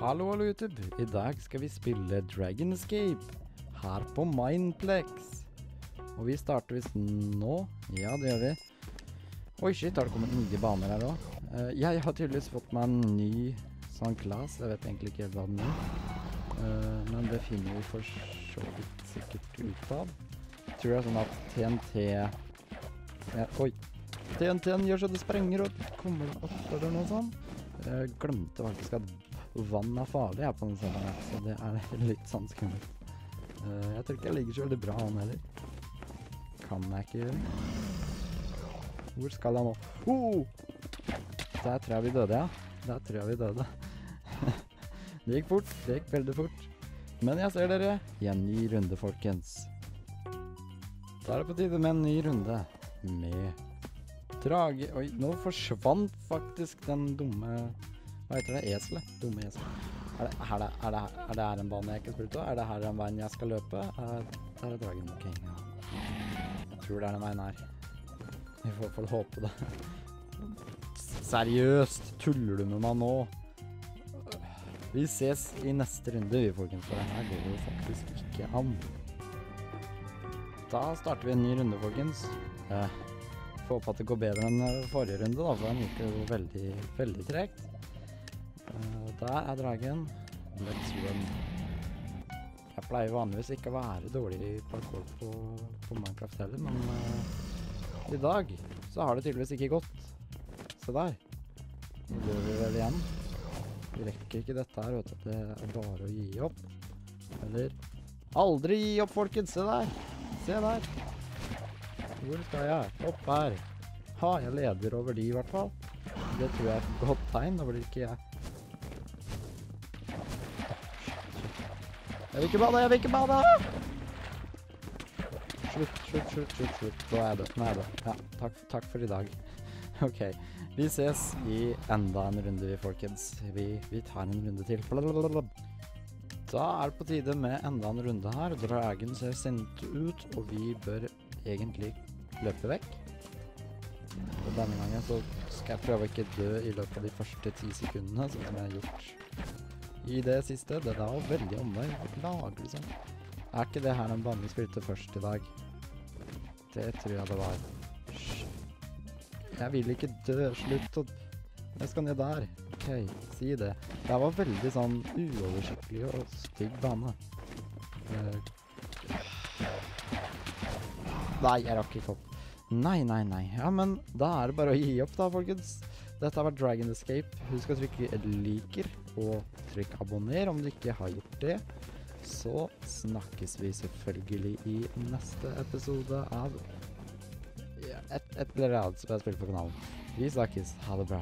Hallo, hallo, YouTube. I dag skal vi spille Dragonscape her på Mindplex. Og vi starter visst nå. Ja, det gjør vi. Oi, shit, har det kommet nye baner her òg? jeg har tydeligvis fått meg en ny sånn class. Jeg vet egentlig ikke helt hva den er. Uh, men det finner vi for så vidt sikkert ut av. Jeg Tror det er sånn at TNT ja, Oi. TNT-en gjør så det sprenger og kommer opp eller noe sånt. Jeg glemte faktisk at vann er farlig her på den serien, her, så det er litt sånn skummelt. Uh, jeg tror ikke jeg ligger så veldig bra an heller. Kan jeg ikke gjøre. Hvor skal jeg nå? Oh! Der tror jeg vi døde, ja. Der tror jeg vi døde. det gikk fort. Det gikk veldig fort. Men jeg ser dere i en ny runde, folkens. Da er det på tide med en ny runde med drage... Oi, nå forsvant faktisk den dumme Hva heter det? Eselet? Dumme eselet. Er det, er, det, er, det, er det her en bane jeg ikke spurte om? Er det her en veien jeg skal løpe? Er, det er dragen. Ok, ja. Jeg tror det er den veien her. Vi får i hvert fall håpe det. Seriøst, tuller du med meg nå? Vi ses i neste runde, vi, folkens, for det her går jo faktisk ikke an. Da starter vi en ny runde, folkens. Eh, Får håpe at det går bedre enn forrige runde, da, for den gikk jo veldig, veldig tregt. Eh, der er dragen. Let's run. Jeg pleier vanligvis ikke å være dårlig i parkour på, på Minecraft heller, men uh, i dag så har det tydeligvis ikke gått. Se der. Nå gjør vi vel igjen. Vi rekker ikke dette her, vet du. Det er bare å gi opp. Eller Aldri gi opp, folkens! Se der! Se der! Hvor skal jeg? Opp her. Ha, jeg leder over de i hvert fall. Det tror jeg er et godt tegn. Da blir ikke jeg Jeg vil ikke bade, jeg vil ikke bade! Slutt, slutt, slutt, slutt, slutt. Nå er jeg død. Nå er jeg død. Ja, takk, takk for i dag. OK. Vi ses i enda en runde, vi, folkens. Vi, vi tar en runde til. Blablabla. Da er det på tide med enda en runde her. Dragen ser sint ut, og vi bør egentlig løpe vekk. Og denne gangen så skal jeg prøve å ikke dø i løpet av de første ti sekundene, sånn som jeg har gjort i det siste. Det der var veldig omvei. Beklager, liksom. Er ikke det her den banen spilte først i dag? Det tror jeg det var. Jeg vil ikke dø. Slutt å Jeg skal ned der. OK, si det. Det var veldig sånn uoversiktlig og stygg bane. Eh, Nei, jeg rakk ikke opp. Nei, nei, nei. Ja, men da er det bare å gi opp, da, folkens. Dette har vært Dragon Escape. Husk å trykke liker, og trykk abonner om du ikke har gjort det. Så snakkes vi selvfølgelig i neste episode av et, eller annet som jeg spiller på kanalen. Vi snakkes. Ha det bra.